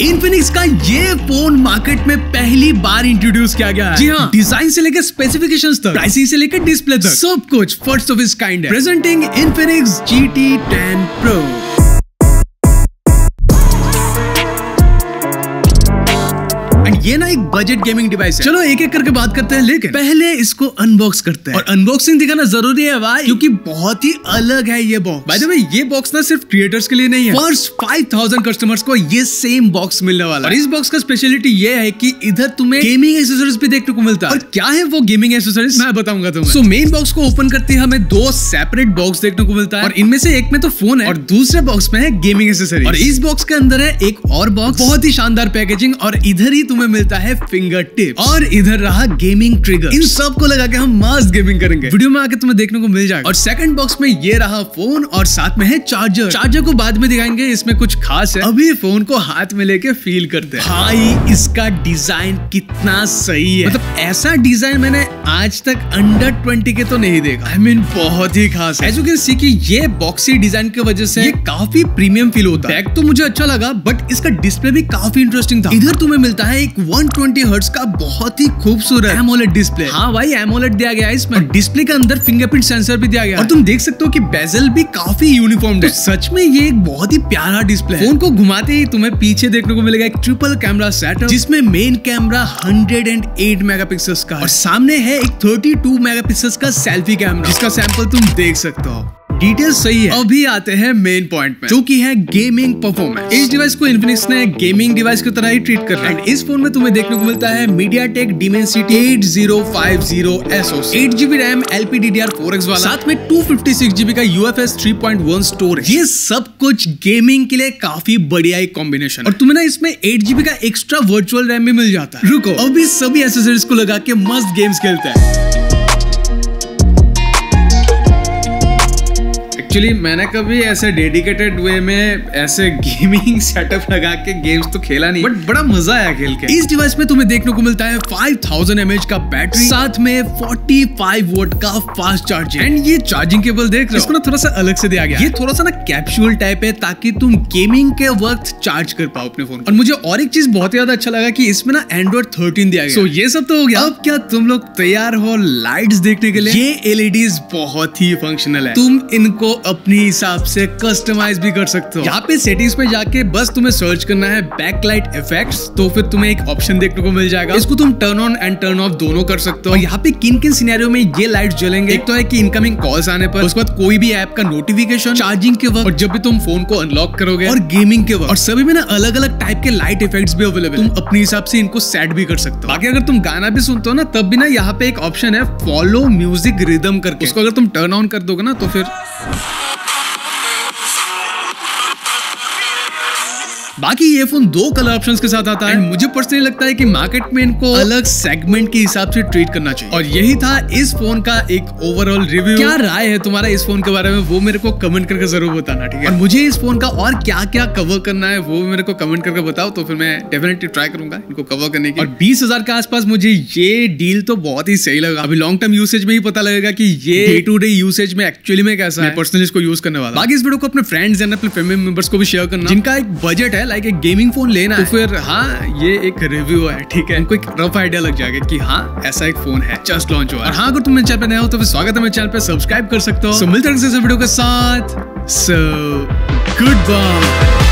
Infinix का ये phone market में पहली बार इंट्रोड्यूस किया गया है। जी हाँ। डिज़ाइन से लेकर स्पेसिफिकेशंस तक प्राइसिंग से लेकर डिस्प्ले तक। सब कुछ फ़र्स्ट ऑफ़ इस काइंड है। Presenting Infinix GT 10 Pro and ये ना एक बजट गेमिंग डिवाइस है। चलो एक एक करके बात करते हैं, लेकिन पहले इसको अनबॉक्स करते हैं। और अनबॉक्सिंग दिखाना ज़रूरी है, भाई, क्योंकि बहुत ही अलग है ये बॉक्स द वे ये बॉक्स ना सिर्फ़ क्रिएटर्स के लिए नहीं है। फ़र्स्ट 5000 कस्टमर्स को ये सेम बॉक्स मिलने वाला और इस बॉक्स का स्पेशलिटी ये है कि इधर तुम्हें गेमिंग एसेसरीज भी देखने को मिलता है। और क्या है वो गेमिंग एसेसरीज मैं बताऊँगा तुम्हें। सो मेन बॉक्स को ओपन करते हमें दो सेपरेट बॉक्स देखने को मिलता है। और इनमें से एक में तो फ़ोन है, और दूसरे बॉक्स में है गेमिंग एसेसरीज और इस बॉक्स के अंदर है एक और बॉक्स बहुत ही शानदार पैकेजिंग और इधर ही तुम्हें मिलता है फिंगर टिप और इधर रहा गेमिंग ट्रिगर इन सबको लगा के हम मस्त गेमिंग करेंगे. वीडियो में आके तुम्हें देखने को मिल जाएगा. और सेकंड बॉक्स में ये रहा फ़ोन और साथ में है चार्जर चार्जर को बाद में दिखाएँगे इसमें कुछ खास है. अभी फ़ोन को हाथ में लेके फील करते हैं. भाई इसका डिज़ाइन कितना सही है. मतलब ऐसा डिज़ाइन मैंने आज तक अंडर ट्वेंटी के तो नहीं देखा. आई I मीन mean, बहुत ही खास है. एज यू कैन सी कि ये बॉक्सी डिज़ाइन की वजह से ये काफ़ी प्रीमियम फील होता है. बैक तो मुझे अच्छा लगा बट इसका डिस्प्ले भी काफ़ी इंटरेस्टिंग था. इधर तुम्हें मिलता है एक 120 हर्ट्ज का बहुत ही खूबसूरत एमोलेट डिस्प्ले हाँ भाई एमोलेट दिया गया है इसमें। डिस्प्ले के अंदर फिंगरप्रिंट सेंसर भी दिया गया और तुम देख सकते हो कि बेजल भी काफ़ी यूनिफॉर्म है। तो सच में ये एक बहुत ही प्यारा डिस्प्ले है। फ़ोन को घुमाते ही तुम्हें पीछे देखने को मिलेगा एक ट्रिपल कैमरा सेटअप जिसमें main camera hundred and 108 megapixels का और सामने है एक थर्टी 32 मेगापिक्सल्स का सेल्फी कैमरा जिसका सैंपल तुम देख सकते हो। डिटेल्स सही है। अभी आते हैं मेन पॉइंट में। जो की है गेमिंग परफॉर्मेंस इस डिवाइस को इन्फिनिक्स ने गेमिंग डिवाइस की तरह ही ट्रीट कर रहा है। एंड इस फ़ोन में तुम्हें देखने को मिलता है MediaTek Dimensity 8050 SoC 8GB RAM LPDDR4X वाला। साथ में 256GB का UFS 3.1 स्टोरेज ये सब कुछ गेमिंग के लिए काफ़ी बढ़िया एक कॉम्बिनेशन और तुम्हें ना इसमें एट जीबी का एक्स्ट्रा वर्चुअल रैम भी मिल जाता है। रुको अभी सभी एसेसरीज को लगा के मस्त गेम्स खेलते हैं। एक्चुअली मैंने कभी ऐसे डेडिकेटेड वे में ऐसे गेमिंग सेटअप लगा के गेम्स तो खेला नहीं। बट बड़ा मज़ा आया खेल के। इस डिवाइस में तुम्हें देखने को मिलता है 5000 थाउज़ेंड का बैटरी साथ में 45 वोट का फास्ट चार्जिंग एंड ये चार्जिंग केबल देख रहे हो? इसको ना थोड़ा सा अलग से दिया गया ये थोड़ा सा ना कैप्सूल टाइप है ताकि तुम गेमिंग के वक्त चार्ज कर पाओ अपने फ़ोन और मुझे और एक चीज़ बहुत ज़्यादा अच्छा लगा कि इसमें ना एंड्रॉइड थर्टीन दिया गया। सो ये सब तो हो गया। अब क्या तुम लोग तैयार हो लाइट्स देखने के लिए? ये एलईडीज बहुत ही फंक्शनल है। तुम इनको अपने हिसाब से कस्टमाइज भी कर सकते हो। यहाँ पे सेटिंग्स में जाके बस तुम्हें सर्च करना है बैकलाइट इफेक्ट्स तो फिर तुम्हें एक ऑप्शन देखने को मिल जाएगा। इसको तुम turn on and turn off दोनों कर सकते हो। यहाँ पे किन किन सिनेरियो में ये लाइट जलेंगे? एक तो है कि इनकमिंग कॉल्स आने पर उसके बाद कोई भी ऐप का नोटिफिकेशन चार्जिंग के वक्त और जब भी तुम फ़ोन को अनलॉक करोगे और गेमिंग के वक्त। और सभी में ना अलग अलग टाइप के लाइट इफेक्ट्स भी अवेलेबल तुम अपने हिसाब से इनको सेट भी कर सकते हो। बाकी अगर तुम गाना भी सुनते हो ना, तब भी ना यहाँ पे एक ऑप्शन है फॉलो म्यूज़िक रिदम करके। उसको अगर तुम टर्न ऑन कर दोगे ना तो फिर बाकी ये फ़ोन दो कलर ऑप्शंस के साथ आता है। मुझे पर्सनली लगता है कि मार्केट में इनको अलग सेगमेंट के हिसाब से ट्रीट करना चाहिए। और यही था इस फ़ोन का एक ओवरऑल रिव्यू क्या राय है तुम्हारा इस फ़ोन के बारे में? वो मेरे को कमेंट करके ज़रूर बताना ठीक है? और मुझे इस फ़ोन का और क्या क्या कवर करना है वो मेरे को कमेंट करके बताओ तो फिर मैं डेफिनेटली ट्राई करूँगा इनको कवर करने की। और बीस हज़ार के आसपास मुझे ये डील तो बहुत ही सही लगा। अभी लॉन्ग टर्म यूसेज में ही पता लगेगा कि ये डे टू डे यूसेज में एक्चुअली में कैसा है। पर्सनली इसको यूज़ करने वाला बाकी इस वीडियो को अपने फ्रेंड्स एंड अपने फैमिली मेंबर्स को भी शेयर करना। जिनका एक बजट है लाइक एक गेमिंग फ़ोन लेना तो फिर हाँ ये एक रिव्यू है ठीक है। उनको एक रफ आइडिया लग जाएगा कि हाँ ऐसा एक फ़ोन है जस्ट लॉन्च हुआ और हाँ अगर तुम मेरे चैनल पे नए हो तो फिर स्वागत है मेरे चैनल पे सब्सक्राइब कर सकते हो। So, मिलते हैं वीडियो के साथ। So good bye